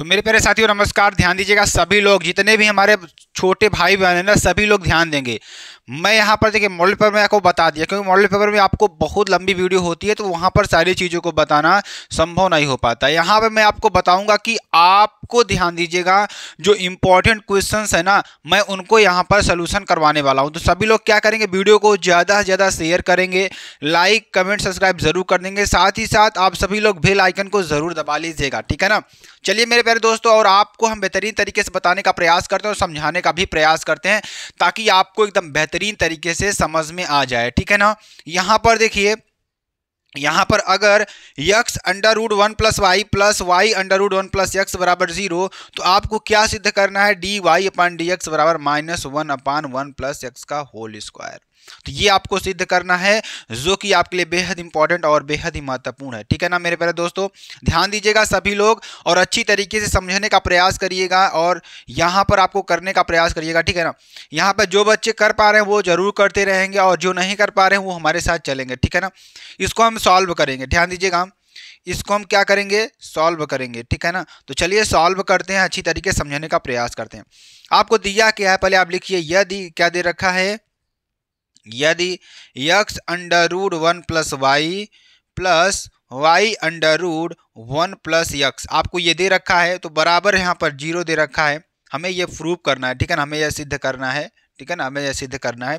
तो मेरे प्यारे साथियों नमस्कार। ध्यान दीजिएगा सभी लोग जितने भी हमारे छोटे भाई बहन है ना, सभी लोग ध्यान देंगे। मैं यहाँ पर देखिए, मॉडल पेपर में आपको बता दिया, क्योंकि मॉडल पेपर में आपको बहुत लंबी वीडियो होती है तो वहाँ पर सारी चीज़ों को बताना संभव नहीं हो पाता यहाँ पर मैं आपको बताऊँगा कि आपको ध्यान दीजिएगा, जो इम्पोर्टेंट क्वेश्चन है ना, मैं उनको यहाँ पर सोल्यूशन करवाने वाला हूँ। तो सभी लोग क्या करेंगे, वीडियो को ज़्यादा से ज़्यादा शेयर करेंगे लाइक कमेंट सब्सक्राइब ज़रूर कर देंगे, साथ ही साथ आप सभी लोग बेल आइकन को ज़रूर दबा लीजिएगा, ठीक है ना? चलिए मेरे प्यारे दोस्तों, और आपको हम बेहतरीन तरीके से बताने का प्रयास करते हैं और समझाने का भी प्रयास करते हैं ताकि आपको एकदम बेहतरीन तरीके से समझ में आ जाए, ठीक है ना? यहाँ पर देखिए, यहाँ पर अगर X under root one plus Y plus Y under root one plus X बराबर ज़ीरो तो आपको क्या सिद्ध करना है? D Y upon D X बराबर minus one upon one plus X का होल स्क्वायर तो ये आपको सिद्ध करना है, जो कि आपके लिए बेहद इंपॉर्टेंट और बेहद ही महत्वपूर्ण है। ठीक है ना मेरे प्यारे दोस्तों? ध्यान दीजिएगा सभी लोग और अच्छी तरीके से समझने का प्रयास करिएगा और यहाँ पर आपको करने का प्रयास करिएगा, ठीक है ना? यहाँ पर जो बच्चे कर पा रहे हैं वो ज़रूर करते रहेंगे और जो नहीं कर पा रहे हैं वो हमारे साथ चलेंगे, ठीक है ना? इसको हम सॉल्व करेंगे। ध्यान दीजिएगा हम। इसको हम क्या करेंगे? सॉल्व करेंगे, ठीक है ना? तो चलिए सॉल्व करते हैं, अच्छी तरीके समझने का प्रयास करते हैं। आपको दिया क्या है? पहले आप लिखिए, यदि क्या दे रखा है? यदि X under root one plus Y plus Y under root one plus X आपको ये दे रखा है तो बराबर यहाँ पर ज़ीरो दे रखा है। हमें ये प्रूव करना है, ठीक है ना? हमें यह सिद्ध करना है, ठीक है ना? हमें यह सिद्ध करना है।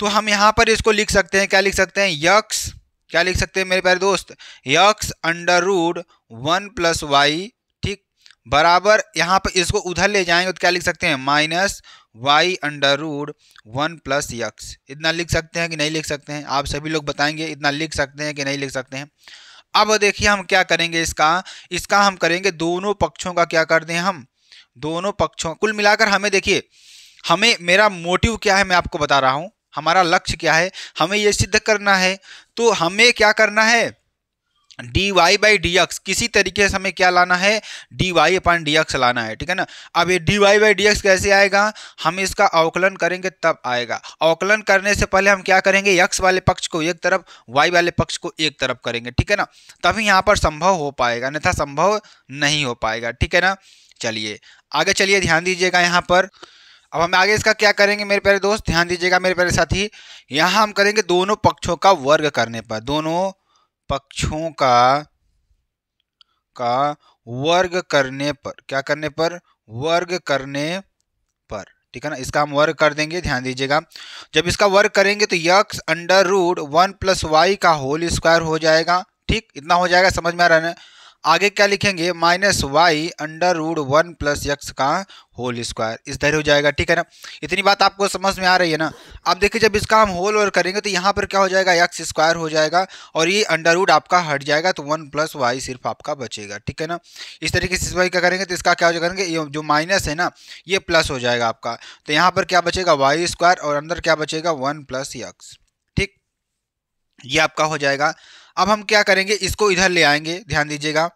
तो हम यहाँ पर इसको लिख सकते हैं, क्या लिख सकते हैं? यक्स क्या लिख सकते हैं मेरे प्यारे दोस्त? X under root one plus Y ठीक? बराबर यहाँ पर इसको उधर ले जाएँगे तो क्या लिख सकते हैं? Minus Y under root one plus X इतना लिख सकते हैं कि नहीं लिख सकते हैं? आप सभी लोग बताएँगे, इतना लिख सकते हैं कि नहीं लिख सकते हैं? अब देखिए हम क्या करेंगे इसका? इसका हम करेंगे दोनों पक्षों का क्या कर दें हम? दोनों पक्षों, कुल मिलाकर हमें देखिए, हमें मेरा मोटिव क्या है मैं आपको बता रहा हूँ। हमारा लक्ष्य क्या है? हमें यह सिद्ध करना है। तो हमें क्या करना है? D Y by D X किसी तरीके से हमें क्या लाना है? D Y upon D X लाना है, ठीक है ना? अब ये D Y by D X कैसे आएगा? हम इसका अवकलन करेंगे, तब आएगा। अवकलन करने से पहले हम क्या करेंगे? यक्स वाले पक्ष को एक तरफ़ वाई वाले पक्ष को एक तरफ़ करेंगे, ठीक है ना? तभी यहाँ पर संभव हो पाएगा, अन्यथा संभव नहीं हो पाएगा, ठीक है ना? चलिए, आगे चलिए, ध्यान दीजिएगा यहाँ पर। अब हम आगे इसका क्या करेंगे, मेरे प्यारे दोस्त? ध्यान दीजिएगा मेरे प्यारे साथी, यहाँ हम करेंगे दोनों पक्षों का वर्ग करने पर, दोनों पक्षों का का वर्ग करने पर, क्या करने पर? वर्ग करने पर। ठीक है ना? इसका हम वर्ग कर देंगे, ध्यान दीजिएगा। जब इसका वर्ग करेंगे तो X under root one plus Y का होल स्क्वायर हो जाएगा। ठीक? इतना हो जाएगा, समझ में आ रहा है आगे क्या लिखेंगे? Minus Y under root one plus X का होल स्क्वायर। इस तरह हो जाएगा, ठीक है ना? इतनी बात आपको समझ में आ रही है ना? अब देखिए, जब इसका हम होल और करेंगे तो यहाँ पर क्या हो जाएगा? यक्स स्क्वायर हो जाएगा और ये अंडर रूड आपका हट जाएगा तो वन प्लस वाई सिर्फ़ आपका बचेगा, ठीक है ना? इस तरीके से वाई क्या करेंगे तो इसका क्या हो करेंगे? ये जो माइनस है ना, ये प्लस हो जाएगा आपका। तो यहाँ पर क्या बचेगा? वाई स्क्वायर और अंदर क्या बचेगा? वन प्लस यक्स ठीक? ये आपका हो जाएगा। अब हम क्या करेंगे? इसको इधर ले आएँगे। ध्यान दीजिएगा।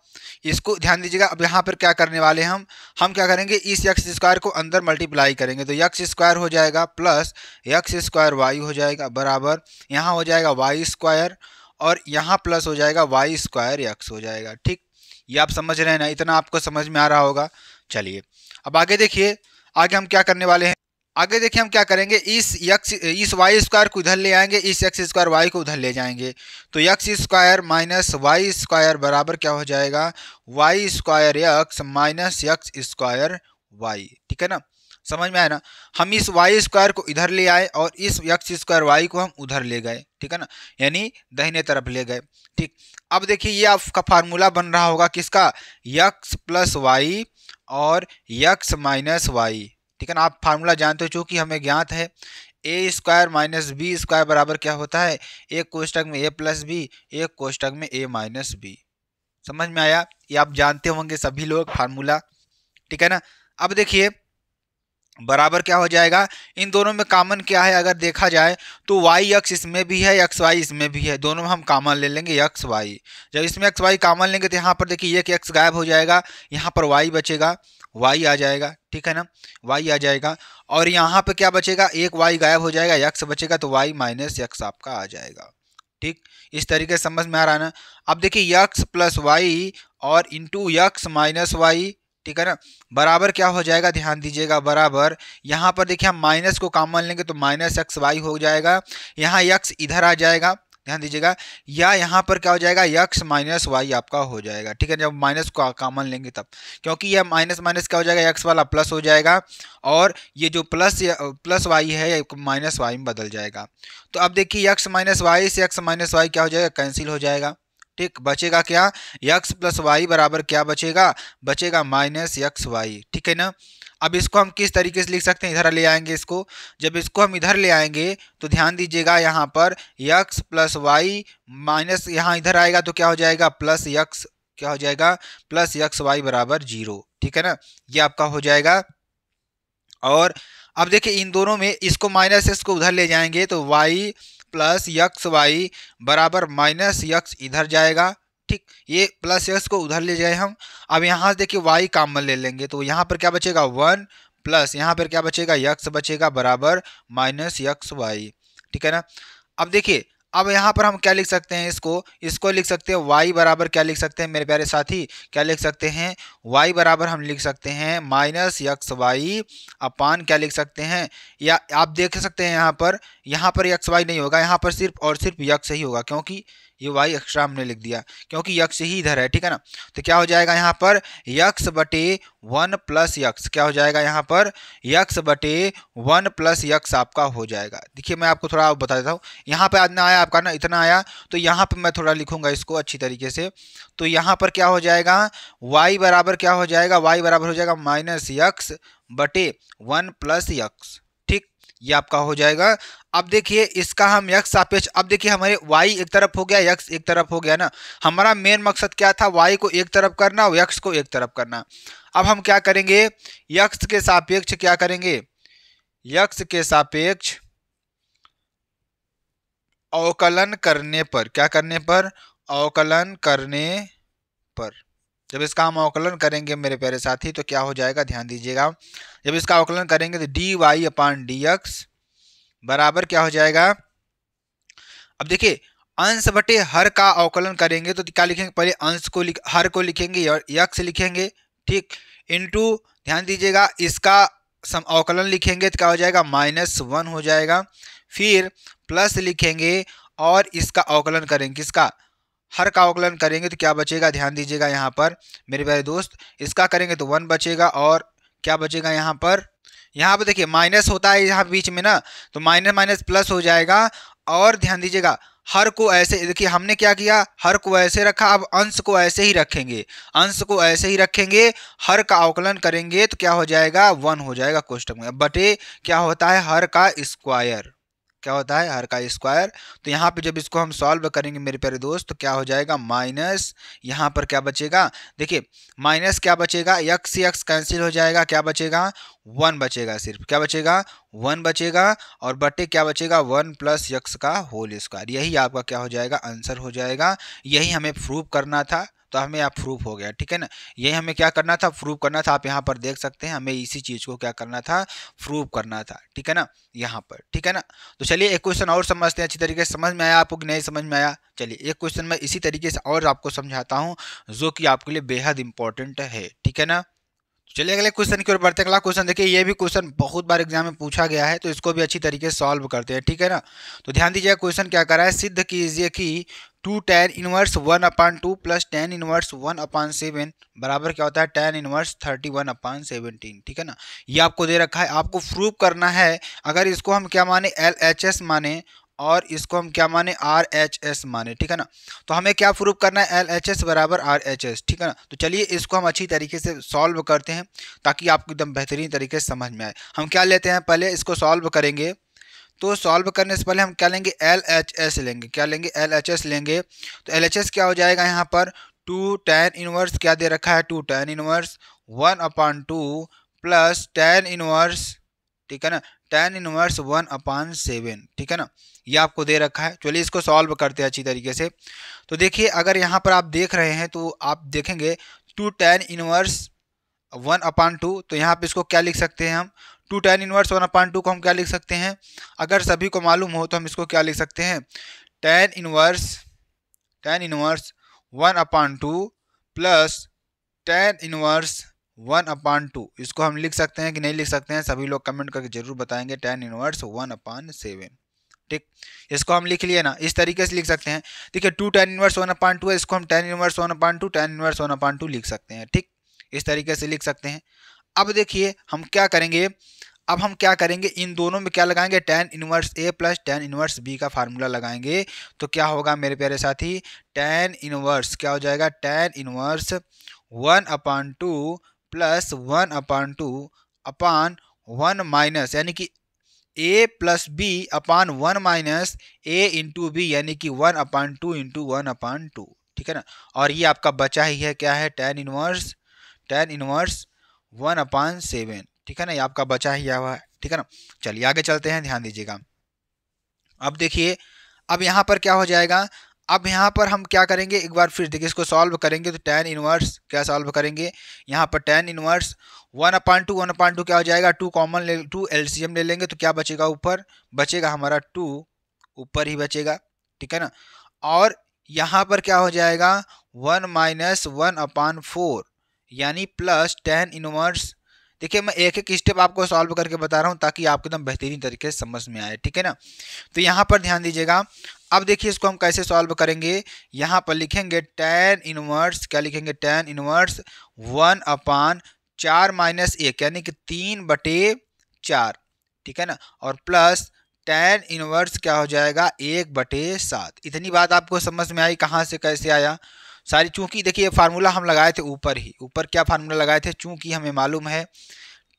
इसको, ध्यान दीजिएगा, अब यहाँ पर क्या करने वाले हम? हम क्या करेंगे? इस यक्स स्क्वायर को अंदर मल्टीप्लाई करेंगे। तो यक्स स्क्वायर हो जाएगा प्लस यक्स स्क्वायर वाई हो जाएगा बराबर। यहाँ हो जाएगा वाई स्क्वायर और यहाँ प्लस हो जाएगा वाई स्क्वायर यक्स हो जाएगा। ठीक? ये आप समझ रहे हैं ना? इतना आपको समझ में आ रहा होगा। चलिए। अब आगे देखिए। आगे हम क्या करने वाले हैं? आगे देखिए हम क्या करेंगे, इस यक्स, इस वाई स्क्वायर को इधर ले आएँगे, इस यक्स स्क्वायर वाई को उधर ले जाएँगे। तो X square minus Y square बराबर क्या हो जाएगा? Y square X minus X square Y ठीक है ना? समझ में आया ना? हम इस वाई स्क्वायर को इधर ले आए और इस यक्स स्क्वायर वाई को हम उधर ले गए, ठीक है ना? यानी दहीने तरफ़ ले गए, ठीक। अब देखिए ये आपका फार्मूला बन रहा होगा किसका? यक्स प्लस वाई और यक्स माइनस वाई ठीक है ना? आप फार्मूला जानते हो चूँकि हमें ज्ञात है। A square minus B square बराबर क्या होता है? एक कोष्टक में ए प्लस बी एक कोष्टक में ए माइनस बी समझ में आया? ये आप जानते होंगे सभी लोग फार्मूला ठीक है ना? अब देखिए, बराबर क्या हो जाएगा? इन दोनों में कामन क्या है? अगर देखा जाए तो वाई यक्स इसमें भी है यक्स वाई इसमें भी है। दोनों में हम कामन ले लेंगे यक्स वाई जब इसमें एक्स वाई कामन लेंगे तो यहाँ पर देखिए, एक एक्स गायब हो जाएगा, यहाँ पर वाई बचेगा। वाई आ जाएगा, ठीक है ना? वाई आ जाएगा और यहाँ पे क्या बचेगा? एक वाई गायब हो जाएगा यक्स बचेगा तो वाई माइनस यक्स आपका आ जाएगा, ठीक? इस तरीके से समझ में आ रहा है ना? अब देखिए यक्स प्लस वाई और इंटू यक्स माइनस वाई ठीक है ना? बराबर क्या हो जाएगा? ध्यान दीजिएगा, बराबर। यहाँ पर देखिए, हम माइनस को कॉमन लेंगे तो माइनस एक्स वाई हो जाएगा। यहाँ यक्स इधर आ जाएगा ध्यान दीजिएगा, या यहाँ पर क्या हो जाएगा, यक्स माइनस वाई आपका हो जाएगा, ठीक है, जब माइनस को कॉमन लेंगे तब, क्योंकि यह माइनस माइनस क्या हो जाएगा, यक्स वाला प्लस हो जाएगा, और ये जो प्लस प्लस वाई है माइनस वाई में बदल जाएगा। तो अब देखिए, यक्स माइनस वाई से यक्स माइनस वाई क्या हो जाएगा, कैंसिल हो जाएगा, ठीक, बचेगा क्या, यक्स प्लस वाई बराबर क्या बचेगा बचेगा माइनस यक्स वाई, ठीक है ना? अब इसको हम किस तरीके से लिख सकते हैं? इधर ले आएँगे इसको। जब इसको हम इधर ले आएँगे तो ध्यान दीजिएगा यहाँ पर यक्स प्लस वाई माइनस यहाँ इधर आएगा तो क्या हो जाएगा? प्लस यक्स क्या हो जाएगा? प्लस यक्स वाई बराबर ज़ीरो। ठीक है ना? ये आपका हो जाएगा। और अब देखिए, इन दोनों में इसको माइनस एक्स को उधर ले जाएँगे तो वाई प्लस यक्स वाई बराबर माइनस यक्स इधर जाएगा। ठीक, ये प्लस एक्स को उधर ले जाए हम। अब यहाँ से देखिए वाई कामन ले लेंगे तो यहाँ पर क्या बचेगा? वन प्लस यहाँ पर क्या बचेगा? यक्स बचेगा बराबर माइनस यक्स वाई ठीक है ना? अब देखिए अब यहाँ पर हम क्या लिख सकते हैं इसको? इसको लिख सकते हैं y बराबर क्या लिख सकते हैं मेरे प्यारे साथी? क्या लिख सकते हैं? y बराबर हम लिख सकते हैं माइनस यक्स वाई अपान क्या लिख सकते हैं? या आप देख सकते हैं यहाँ पर यहाँ पर यक्स वाई नहीं होगा, यहाँ पर सिर्फ़ और सिर्फ़ यक्स ही होगा, क्योंकि ये वाई एक्स्ट्रा हमने लिख दिया, क्योंकि यक्स ही इधर है, ठीक है ना? तो क्या हो जाएगा यहाँ पर? यक्स बटे वन प्लस यक्स, क्या हो जाएगा यहाँ पर? यक्स बटे वन प्लस यक्स आपका हो जाएगा। देखिए मैं आपको थोड़ा बता देता हूँ। यहाँ पे आदमी आया आपका ना, इतना आया तो यहाँ पे मैं थोड़ा लिखूँगा इसको अच्छी तरीके से। तो यहाँ पर क्या हो जाएगा? वाई बराबर क्या हो जाएगा? वाई बराबर हो जाएगा माइनस यक्स बटे वन प्लस यक्स। ये आपका हो जाएगा। अब देखिए, इसका हम यक्स सापेक्ष, अब देखिए हमारे वाई एक तरफ़ हो गया, यक्स एक तरफ़ हो गया ना। हमारा मेन मकसद क्या था? वाई को एक तरफ़ करना और यक्स को एक तरफ़ करना। अब हम क्या करेंगे? यक्स के सापेक्ष क्या करेंगे? यक्स के सापेक्ष अवकलन करने पर, क्या करने पर? अवकलन करने पर। जब इसका हम अवकलन करेंगे मेरे प्यारे साथी तो क्या हो जाएगा? ध्यान दीजिएगा। जब इसका अवकलन करेंगे तो D Y upon D X बराबर क्या हो जाएगा? अब देखिए, अंश बटे हर का अवकलन करेंगे तो क्या लिखेंगे? पहले अंश को लिख, हर को लिखेंगे यक्स लिखेंगे, ठीक? इनटू ध्यान दीजिएगा, इसका सम, अवकलन लिखेंगे तो क्या हो जाएगा? माइनस वन हो जाएगा। फिर प्लस लिखेंगे और इसका अवकलन करेंगे किसका? हर का अवकलन करेंगे तो क्या बचेगा? ध्यान दीजिएगा यहाँ पर, मेरे प्यारे दोस्त, इसका करेंगे तो वन बचेगा और क्या बचेगा यहाँ पर? यहाँ पर देखिए, माइनस होता है यहाँ बीच में ना तो माइनस माइनस प्लस हो जाएगा और ध्यान दीजिएगा, हर को ऐसे, देखिए हमने क्या किया? हर को ऐसे रखा, अब अंश को ऐसे ही रखेंगे, अंश को ऐसे ही रखेंगे, हर का अवकलन करेंगे तो क्या हो जाएगा? वन हो जाएगा कोष्टक में। बटे क्या होता है? हर का स्क्वायर। क्या होता है? हर का स्क्वायर तो यहाँ पे जब इसको हम सॉल्व करेंगे मेरे प्यारे दोस्त तो क्या हो जाएगा? माइनस यहाँ पर क्या बचेगा? देखिए माइनस क्या बचेगा? यक्स यक्स कैंसिल हो जाएगा, क्या बचेगा? वन बचेगा सिर्फ़. क्या बचेगा? वन बचेगा और बटे क्या बचेगा? वन प्लस यक्स का होल स्क्वायर यही आपका क्या हो जाएगा? आंसर हो जाएगा. यही हमें प्रूव करना था. तो हमें यहाँ प्रूफ हो गया, ठीक है ना? ये हमें क्या करना था? प्रूफ करना था, आप यहाँ पर देख सकते हैं, हमें इसी चीज़ को क्या करना था? प्रूफ करना था, ठीक है ना? यहाँ पर, ठीक है ना? तो चलिए एक क्वेश्चन और समझते हैं, अच्छी तरीके से समझ में आया आपको कि नहीं समझ में आया? चलिए एक क्वेश्चन मैं इसी तरीके से और आपको समझाता हूँ, जो कि आपके लिए बेहद इंपॉर्टेंट है, ठीक है ना? चलिए अगले क्वेश्चन की ओर बढ़ते हैं। अगला क्वेश्चन देखिए, ये भी क्वेश्चन बहुत बार एग्ज़ाम में पूछा गया है तो इसको भी अच्छी तरीके से सॉल्व करते हैं, ठीक है ना? तो ध्यान दीजिए क्वेश्चन क्या कर रहा है। सिद्ध कीजिए कि two tan inverse one upon two plus tan inverse one upon seven बराबर क्या होता है? Tan inverse thirty one upon seventeen ठीक है ना? ये आपको दे रखा है। आपको प्रूव करना है। अगर इसको हम क्या माने? एल एच एस माने और इसको हम क्या माने? आर एच एस माने, ठीक है ना? तो हमें क्या प्रूव करना है? एल एच एस बराबर आर एच एस ठीक है ना? तो चलिए इसको हम अच्छी तरीके से सॉल्व करते हैं ताकि आपको एकदम बेहतरीन तरीके से समझ में आए। हम क्या लेते हैं पहले? इसको सॉल्व करेंगे। तो सॉल्व करने से पहले हम क्या लेंगे? एल एच एस लेंगे। क्या लेंगे? एल एच एस लेंगे। तो एल एच एस क्या हो जाएगा यहाँ पर? टू टेन इनवर्स क्या दे रखा है? Two tan inverse one upon two plus tan inverse ठीक है ना? Tan inverse one upon seven ठीक है ना? ये आपको दे रखा है। चलिए इसको सॉल्व करते हैं अच्छी तरीके से। तो देखिए, अगर यहाँ पर आप देख रहे हैं तो आप देखेंगे two tan inverse one upon two तो यहाँ पे इसको क्या लिख सकते हैं हम? Two tan inverse one upon two को हम क्या लिख सकते हैं? अगर सभी को मालूम हो तो हम इसको क्या लिख सकते हैं? Tan inverse tan inverse one upon two plus tan inverse one upon two इसको हम लिख सकते हैं कि नहीं लिख सकते हैं, सभी लोग कमेंट करके ज़रूर बताएँगे। Tan inverse one upon seven ठीक? इसको हम लिख लिए ना, इस तरीके से लिख सकते हैं। देखिए two tan inverse one upon two है, इसको हम tan inverse one upon two tan inverse one upon two लिख सकते हैं, ठीक? इस तरीके से लिख सकते हैं। अब देखिए, हम क्या करेंगे? अब हम क्या करेंगे? इन दोनों में क्या लगाएँगे? Tan inverse A plus tan inverse B का फार्मूला लगाएँगे। तो क्या होगा मेरे प्यारे साथी? टेन इनवर्स क्या हो जाएगा? Tan inverse one upon two plus one upon two upon one minus यानी कि A plus B upon one minus A into B यानी कि one upon two into one upon two ठीक है ना? और ये आपका बचा ही है, क्या है? Tan inverse tan inverse one upon seven ठीक है ना? ये आपका बचा ही हुआ है, ठीक है ना? चलिए आगे चलते हैं, ध्यान दीजिएगा। अब देखिए, अब यहाँ पर क्या हो जाएगा? अब यहाँ पर हम क्या करेंगे? एक बार फिर देखिए, इसको सॉल्व करेंगे तो टेन इनवर्स क्या सॉल्व करेंगे? यहाँ पर tan inverse one upon two, one upon two क्या हो जाएगा? टू कॉमन ले, टू एलसीएम ले लेंगे तो क्या बचेगा ऊपर? बचेगा हमारा टू, ऊपर ही बचेगा, ठीक है ना? और यहाँ पर क्या हो जाएगा? One minus one upon four, यानी प्लस टेन इनवर्स। देखिए, मैं एक एक स्टेप आपको सॉल्व करके बता रहा हूँ ताकि आपको एकदम बेहतरीन तरीके से समझ में आए, ठीक है ना? तो यहाँ पर ध्यान दीजिएगा। अब देखिए, इसको हम कैसे सॉल्व करेंगे? यहाँ पर लिखेंगे टेन इनवर्स, क्या लिखेंगे? टेन इनवर्स, वन अपान चार माइनस एक, यानी कि तीन बटे चार, ठीक है ना? और प्लस टेन इनवर्स क्या हो जाएगा? एक बटे सात। इतनी बात आपको समझ में आई? कहाँ से कैसे आया? सारी चूँकि देखिए, फार्मूला हम लगाए थे ऊपर ही। ऊपर क्या फार्मूला लगाए थे? चूँकि हमें मालूम है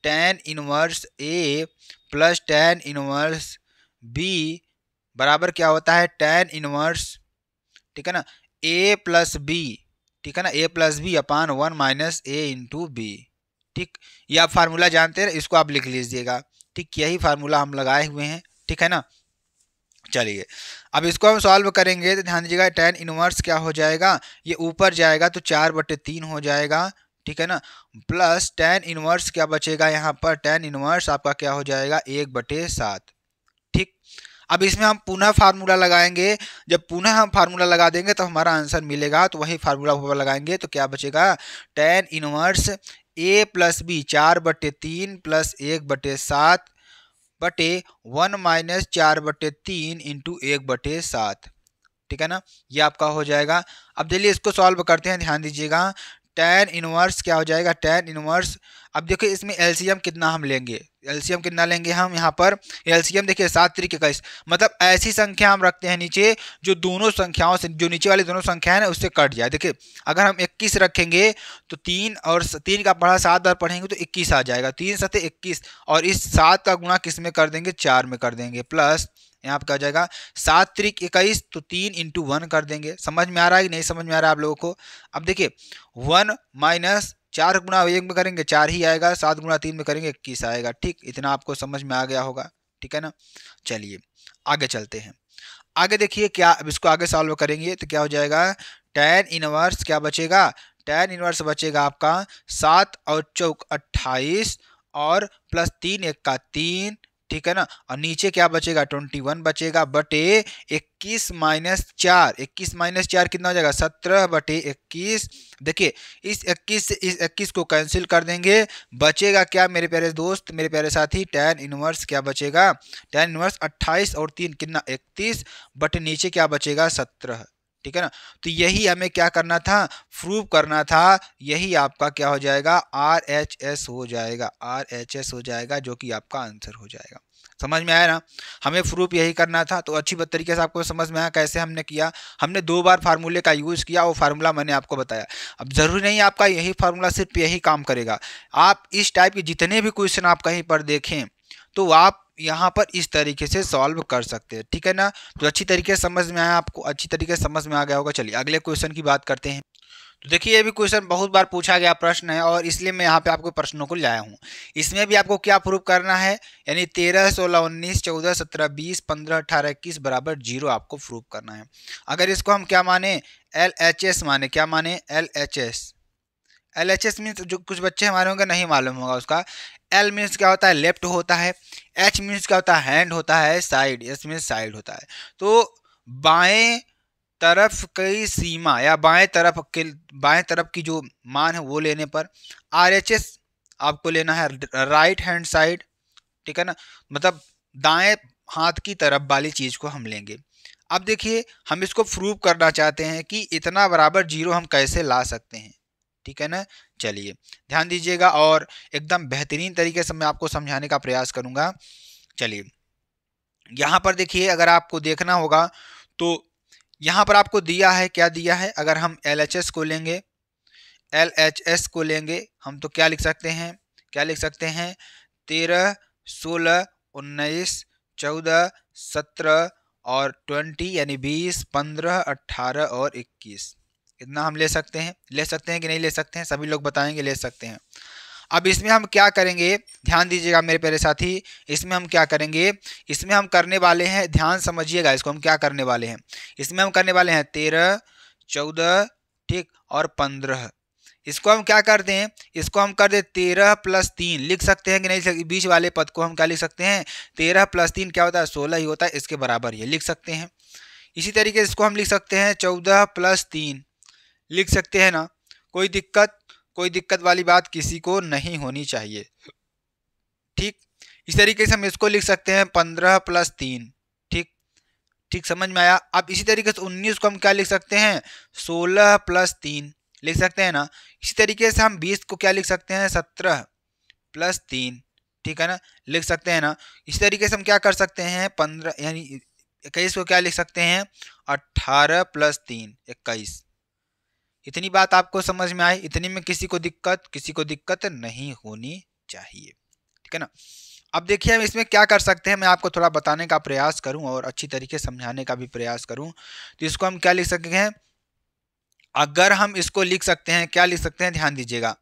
tan inverse A plus tan inverse B बराबर क्या होता है? टेन इनवर्स, ठीक है ना? ए प्लस बी ठीक है ना? A plus B upon one minus A into B ठीक? ये आप फार्मूला जानते हैं इसको आप लिख लीजिएगा। ठीक, यही फार्मूला हम लगाए हुए हैं। ठीक है ना? चलिए, अब इसको हम सॉल्व करेंगे। तो ध्यान दीजिएगा टेन इनवर्स क्या हो जाएगा? ये ऊपर जाएगा तो चार बटे तीन हो जाएगा। ठीक है ना? प्लस टेन इनवर्स क्या बचेगा यहाँ पर? टेन इनवर्स आपका क्या हो जाएगा? एक बटे सात। ठीक? अब इसमें हम पुनः फार्मूला लगाएँगे। जब पुनः हम फार्मूला लगा देंगे तो हमारा आंसर मिलेगा। तो वही फार्मूला लगाएँगे तो क्या बचेगा? Tan inverse A plus B चार बटे तीन प्लस एक बटे सात बटे वन माइनस चार बटे तीन इंटू एक बटे सात। ठीक है ना? ये आपका हो जाएगा। अब चलिए इसको सॉल्व करते हैं। ध्यान दीजिएगा। टेन इनवर्स क्या हो जाएगा? टेन इनवर्स अब देखिए इसमें एलसीएम कितना हम लेंगे? एलसीएम कितना लेंगे हम यहाँ पर? एलसीएम देखिए, सात तरीके का मतलब ऐसी संख्या हम रखते हैं नीचे, जो दोनों संख्याओं से, जो नीचे वाली दोनों संख्या है ना उससे कट जाए। देखिए, अगर हम इक्कीस रखेंगे तो तीन और तीन का पढ़ा सात बार पढ़ेंगे तो इक्कीस आ जाएगा। तीन सत्य इक्कीस, और इस सात का गुणा किसमें कर देंगे? चार में कर देंगे। प्लस यहाँ पर क्या जाएगा, सात त्रिक इक्कीस तो तीन इंटू वन कर देंगे। समझ में आ रहा है कि नहीं समझ में आ रहा है आप लोगों को? अब देखिए, वन माइनस चार गुणा एक में करेंगे, चार ही आएगा, सात गुणा तीन में करेंगे, इक्कीस आएगा। ठीक, इतना आपको समझ में आ गया होगा। ठीक है ना? चलिए, आगे चलते हैं। आगे देखिए क्या, अब इसको आगे सॉल्व करेंगे तो क्या हो जाएगा? टेन इनवर्स क्या बचेगा? टेन इनवर्स बचेगा आपका सात और चौक अट्ठाईस और प्लस तीन, एक का तीन ठीक है ना? और नीचे क्या बचेगा? ट्वेंटी वन बचेगा, बटे इक्कीस माइनस चार। इक्कीस माइनस चार कितना हो जाएगा? सत्रह बटे इक्कीस। देखिए, इस इक्कीस से, इस इक्कीस को कैंसिल कर देंगे। बचेगा क्या मेरे प्यारे दोस्त? मेरे प्यारे साथी टेन इनवर्स क्या बचेगा? टेन इनवर्स अट्ठाईस और तीन कितना? इकतीस। बटे नीचे क्या बचेगा? सत्रह। ठीक है ना? तो यही हमें क्या करना था? प्रूव करना था। यही आपका क्या हो जाएगा? आर एच एस हो जाएगा। आर एच एस हो जाएगा, जो कि आपका आंसर हो जाएगा। समझ में आया ना? हमें प्रूफ यही करना था। तो अच्छी तरीके से आपको समझ में आया कैसे हमने किया। हमने दो बार फार्मूले का यूज़ किया, वो फार्मूला मैंने आपको बताया। अब ज़रूरी नहीं आपका यही फार्मूला सिर्फ़ यही काम करेगा। आप इस टाइप के जितने भी क्वेश्चन आप कहीं पर देखें तो आप यहाँ पर इस तरीके से सॉल्व कर सकते हैं। ठीक है ना? तो अच्छी तरीके से समझ में आया आपको, अच्छी तरीके से समझ में आ गया होगा। चलिए, अगले क्वेश्चन की बात करते हैं। तो देखिए, ये भी क्वेश्चन बहुत बार पूछा गया प्रश्न है और इसलिए मैं यहाँ पे आपको प्रश्नों को लाया हूँ। इसमें भी आपको क्या प्रूव करना है? यानी तेरह, सोलह, उन्नीस, चौदह, सत्रह, बीस, पंद्रह, अठारह, इक्कीस बराबर ज़ीरो आपको प्रूव करना है। अगर इसको हम क्या माने? एल एच एस माने। क्या माने? L H S L H S means जो कुछ बच्चे हमारे होंगे, नहीं मालूम होगा उसका। एल मीन्स क्या होता है? लेफ़्ट होता है। एच मीन्स क्या होता है? हैंड होता है साइड एस मीन्स साइड होता है। तो बाएँ तरफ़ की सीमा या बाएँ तरफ़ के, बाएँ तरफ़ की जो मान है, वो लेने पर आर एच एस आपको लेना है राइट हैंड साइड ठीक है ना? मतलब दाएँ हाथ की तरफ़ वाली चीज़ को हम लेंगे। अब देखिए, हम इसको प्रूव करना चाहते हैं कि इतना बराबर ज़ीरो हम कैसे ला सकते हैं। ठीक है ना? चलिए, ध्यान दीजिएगा और एकदम बेहतरीन तरीके से मैं आपको समझाने का प्रयास करूँगा। चलिए, यहाँ पर देखिए, अगर आपको देखना होगा तो यहाँ पर आपको दिया है, क्या दिया है? अगर हम एलएचएस को लेंगे, एलएचएस को लेंगे, हम तो क्या लिख सकते हैं? क्या लिख सकते हैं? तेरह, सोलह, उन्नीस, चौदह, सत्रह और ट्वेंटी, यानी बीस, पंद्रह अट्ठारह और इक्कीस। इतना हम ले सकते हैं? ले सकते हैं कि नहीं ले सकते हैं? सभी लोग बताएँगे, ले सकते हैं। अब इसमें हम क्या करेंगे? ध्यान दीजिएगा मेरे प्यारे साथी, इसमें हम क्या करेंगे? इसमें हम करने वाले हैं, ध्यान समझिएगा इसको, हम क्या करने वाले हैं? इसमें हम करने वाले हैं तेरह, चौदह, ठीक, और पंद्रह। इसको हम क्या करते हैं? इसको हम कर दे तेरह प्लस तीन। लिख सकते हैं कि नहीं बीच वाले पद को हम क्या लिख सकते हैं? तेरह प्लस तीन क्या होता है? सोलह ही होता है, इसके बराबर ये लिख सकते हैं। इसी तरीके से इसको हम लिख सकते हैं, चौदह प्लस तीन। लिख सकते हैं ना। कोई दिक्कत कोई दिक्कत वाली बात किसी को नहीं होनी चाहिए। ठीक? इस तरीके से हम इसको लिख सकते हैं पंद्रह प्लस तीन। ठीक? ठीक समझ में आया? अब इसी तरीके से उन्नीस को हम क्या लिख सकते हैं? सोलह प्लस तीन। लिख सकते हैं ना? इसी तरीके से हम बीस को क्या लिख सकते हैं? सत्रह प्लस तीन। ठीक है ना? लिख सकते हैं ना? इसी तरीके से हम क्या कर सकते हैं? पंद्रह यानी इक्कीस को क्या लिख सकते हैं? अट्ठारह प्लस तीन। इक्कीस। इतनी बात आपको समझ में आई इतनी में किसी को दिक्कत, किसी को दिक्कत नहीं होनी चाहिए। ठीक है ना? अब देखिए हम इसमें क्या कर सकते हैं, मैं आपको थोड़ा बताने का प्रयास करूँ और अच्छी तरीके समझाने का भी प्रयास करूँ। तो इसको हम क्या लिख सकते हैं अगर हम इसको लिख सकते हैं, क्या लिख सकते हैं? ध्यान दीजिएगा।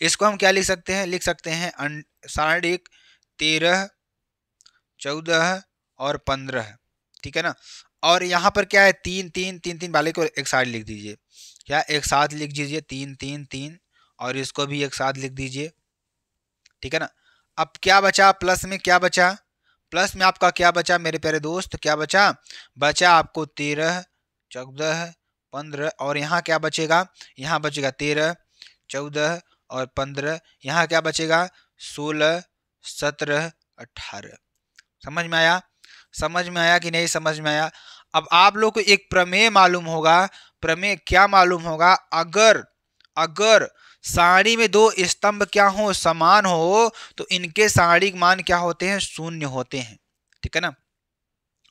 इसको हम क्या लिख सकते हैं? लिख सकते हैं साढ़े एक, तेरह, चौदह और पंद्रह। ठीक है ना? और यहाँ पर क्या है? तीन तीन तीन तीन वाले को एक साइड लिख दीजिए। क्या एक साथ लिख दीजिए तीन तीन तीन और इसको भी एक साथ लिख दीजिए। ठीक है ना? अब क्या बचा? प्लस में क्या बचा? प्लस में आपका क्या बचा मेरे प्यारे दोस्त? क्या बचा? बचा आपको तेरह, चौदह, पंद्रह और यहाँ क्या बचेगा? यहाँ बचेगा तेरह, चौदह और पंद्रह। यहाँ क्या बचेगा? सोलह, सत्रह, अठारह। समझ में आया? समझ में आया कि नहीं समझ में आया? अब आप लोग को एक प्रमेय मालूम होगा प्रमेय क्या मालूम होगा? अगर अगर साड़ी में दो स्तंभ क्या हो, समान हो तो इनके साड़ी मान क्या होते हैं? शून्य होते हैं। ठीक है ना?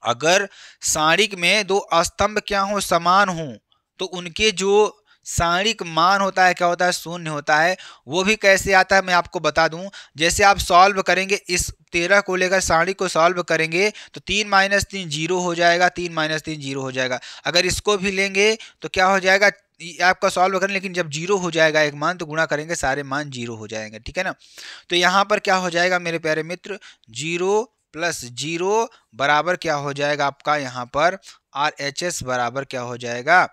अगर साड़िक में दो स्तंभ क्या हो, समान हो तो उनके जो साणिक मान होता है, क्या होता है, शून्य होता है। वो भी कैसे आता है, मैं आपको बता दूँ। जैसे आप सॉल्व करेंगे, इस तेरह को लेकर साड़ी को सॉल्व करेंगे तो तीन माइनस तीन ज़ीरो हो जाएगा, तीन माइनस तीन ज़ीरो हो जाएगा। अगर इसको भी लेंगे तो क्या हो जाएगा आपका सॉल्व करें लेकिन जब ज़ीरो हो जाएगा एक मान तो गुणा करेंगे, सारे मान ज़ीरो हो जाएँगे, ठीक है ना? तो यहाँ पर क्या हो जाएगा, मेरे प्यारे मित्र, ज़ीरो प्लस ज़ीरो बराबर क्या हो जाएगा आपका, यहाँ पर आर एच एस बराबर क्या हो जाएगा?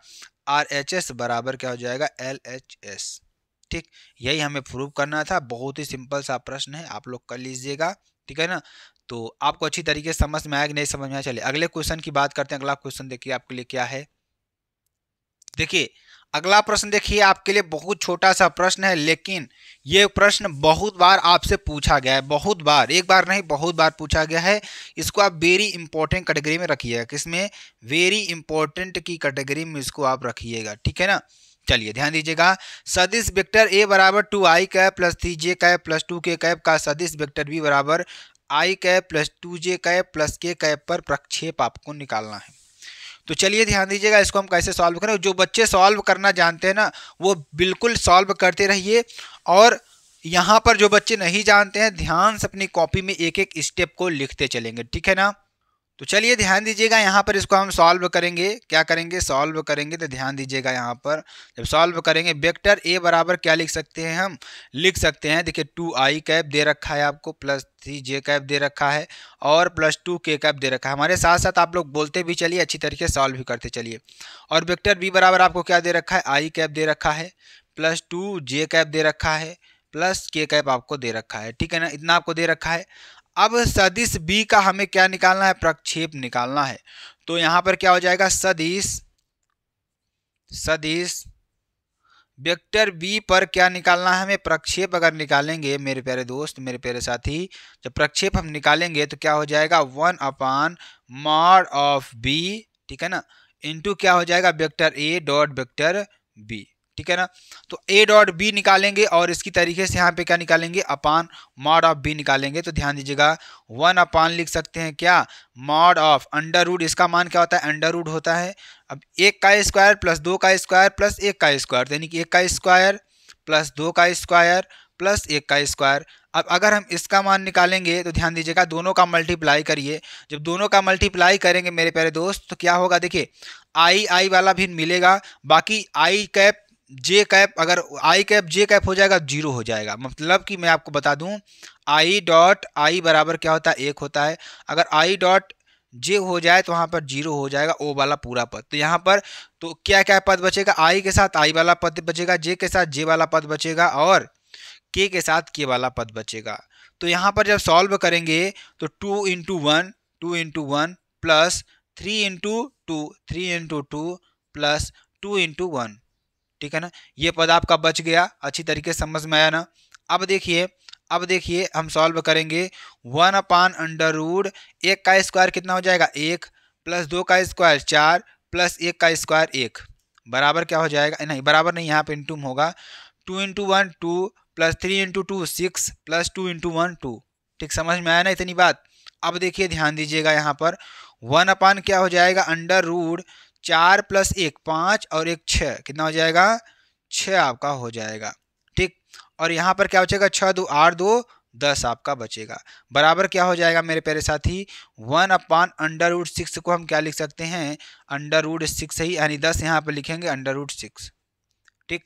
आर एच एस बराबर क्या हो जाएगा एल एच एस ठीक, यही हमें प्रूव करना था, बहुत ही सिंपल सा प्रश्न है, आप लोग कर लीजिएगा, ठीक है ना? तो आपको अच्छी तरीके से समझ में आया कि नहीं समझ में आया, चलिए अगले क्वेश्चन की बात करते हैं, अगला क्वेश्चन देखिए आपके लिए क्या है। देखिए अगला प्रश्न देखिए, आपके लिए बहुत छोटा सा प्रश्न है, लेकिन ये प्रश्न बहुत बार आपसे पूछा गया है, बहुत बार, एक बार नहीं, बहुत बार पूछा गया है। इसको आप वेरी इंपॉर्टेंट कैटेगरी में रखिएगा, किसमें? वेरी इंपॉर्टेंट की कैटेगरी में इसको आप रखिएगा, ठीक है ना? चलिए, ध्यान दीजिएगा, सदिश वेक्टर ए बराबर two I cap plus three J cap plus two K cap का सदिश वेक्टर बी बराबर I cap plus two J cap plus K cap पर प्रक्षेप आपको निकालना है। तो चलिए ध्यान दीजिएगा, इसको हम कैसे सॉल्व करें? जो बच्चे सॉल्व करना जानते हैं ना, वो बिल्कुल सॉल्व करते रहिए। और यहाँ पर जो बच्चे नहीं जानते हैं, ध्यान से अपनी कॉपी में एक एक स्टेप को लिखते चलेंगे। ठीक है ना? तो चलिए ध्यान दीजिएगा, यहाँ पर इसको हम सॉल्व करेंगे। क्या करेंगे? सॉल्व करेंगे तो ध्यान दीजिएगा यहाँ पर। जब सॉल्व करेंगे वेक्टर ए बराबर क्या लिख सकते हैं हम? लिख सकते हैं, देखिए टू आई कैप दे रखा है आपको प्लस थ्री जे कैप दे रखा है और प्लस टू के कैप दे रखा है। हमारे साथ साथ आप लोग बोलते भी चलिए, अच्छी तरीके से सॉल्व भी करते चलिए। और वेक्टर बी बराबर आपको क्या दे रखा है? आई कैप दे रखा है प्लस टू जे कैप दे रखा है प्लस के कैप आपको दे रखा है। ठीक है ना? इतना आपको दे रखा है। अब सदिश बी का हमें क्या निकालना है? प्रक्षेप निकालना है। तो यहाँ पर क्या हो जाएगा? सदिश सदिश वेक्टर बी पर क्या निकालना है हमें? प्रक्षेप अगर निकालेंगे, मेरे प्यारे दोस्त, मेरे प्यारे साथी, जब प्रक्षेप हम निकालेंगे तो क्या हो जाएगा? One upon mod of B ठीक है ना? इंटू क्या हो जाएगा? Vector A dot vector B ठीक है ना? तो ए डॉट बी निकालेंगे और इसकी तरीके से यहाँ पे क्या निकालेंगे? अपान मॉड ऑफ़ बी निकालेंगे। तो ध्यान दीजिएगा वन अपान लिख सकते हैं क्या? मॉड ऑफ़ अंडर रूड इसका मान क्या होता है? अंडर रूड होता है। अब एक का स्क्वायर प्लस दो का स्क्वायर प्लस एक का स्क्वायर यानी कि एक का स्क्वायर प्लस दो का स्क्वायर प्लस एक का स्क्वायर अब अगर हम इसका मान निकालेंगे तो ध्यान दीजिएगा, दोनों का मल्टीप्लाई करिए। जब दोनों का मल्टीप्लाई करेंगे मेरे प्यारे दोस्त तो क्या होगा? देखिए आई आई वाला भी मिलेगा, बाकी आई कैप जे कैप अगर आई कैप जे कैप हो जाएगा ज़ीरो हो जाएगा। मतलब कि मैं आपको बता दूँ आई डॉट आई बराबर क्या होता है? एक होता है। अगर आई डॉट जे हो जाए तो वहाँ पर ज़ीरो हो जाएगा ओ वाला पूरा पद। तो यहाँ पर तो क्या क्या पद बचेगा? आई के साथ आई वाला पद बचेगा जे के साथ जे वाला पद बचेगा, और के के साथ के वाला पद बचेगा। तो यहाँ पर जब सॉल्व करेंगे तो two into one two into one plus three into two three into two plus two into one ठीक है ना? ये पद आपका बच गया। अच्छी तरीके से समझ में आया ना? अब देखिए अब देखिए हम सॉल्व करेंगे। वन अपान अंडर रूड एक का स्क्वायर कितना हो जाएगा? एक प्लस दो का स्क्वायर चार प्लस एक का स्क्वायर एक। बराबर क्या हो जाएगा? नहीं, बराबर नहीं, यहाँ पे इंटू होगा। Two into one two plus three into two six plus two into one two ठीक, समझ में आया ना इतनी बात? अब देखिए, ध्यान दीजिएगा यहाँ पर। वन अपान क्या हो जाएगा? अंडर रूड चार प्लस एक पाँच और एक छः, कितना हो जाएगा? छः आपका हो जाएगा, ठीक? और यहाँ पर क्या बचेगा? छः दो, आठ दो, दस आपका बचेगा। बराबर क्या हो जाएगा मेरे प्यारे साथी? One upon under root six को हम क्या लिख सकते हैं? अंडर रूट सिक्स ही, यानी दस यहाँ पर लिखेंगे अंडर रूट सिक्स, ठीक?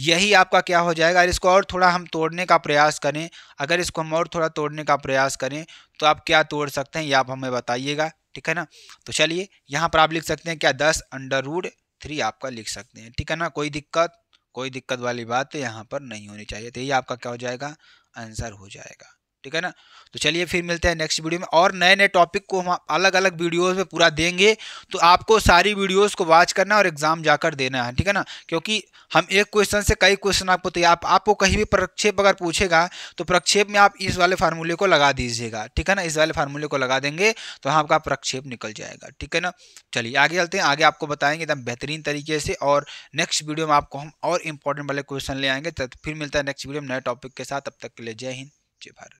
यही आपका क्या हो जाएगा? अगर इसको और थोड़ा हम तोड़ने का प्रयास करें, अगर इसको हम और थोड़ा तोड़ने का प्रयास करें तो आप क्या तोड़ सकते हैं? ये आप हमें बताइएगा। ठीक है ना? तो चलिए, यहाँ पर आप लिख सकते हैं क्या? दस अंडर रूड थ्री आपका लिख सकते हैं, ठीक है ना? कोई दिक्कत कोई दिक्कत वाली बात यहाँ पर नहीं होनी चाहिए। तो ये आपका क्या हो जाएगा? आंसर हो जाएगा। ठीक है ना? तो चलिए फिर मिलते हैं नेक्स्ट वीडियो में और नए नए टॉपिक को हम अलग अलग वीडियोस में पूरा देंगे। तो आपको सारी वीडियोस को वॉच करना और एग्ज़ाम जाकर देना है ठीक है ना? क्योंकि हम एक क्वेश्चन से कई क्वेश्चन आपको तो आप, आपको कहीं भी प्रक्षेप अगर पूछेगा तो प्रक्षेप में आप इस वाले फार्मूले को लगा दीजिएगा ठीक है ना? इस वाले फार्मूले को लगा देंगे तो आपका प्रक्षेप निकल जाएगा ठीक है ना? चलिए आगे चलते हैं आगे आपको बताएँगे एकदम बेहतरीन तरीके से और नेक्स्ट वीडियो में आपको हम और इंपॉर्टेंट वाले क्वेश्चन ले आएँगे। तो फिर मिलता है नेक्स्ट वीडियो में नए टॉपिक के साथ अब तक के लिए जय हिंद जय भारत।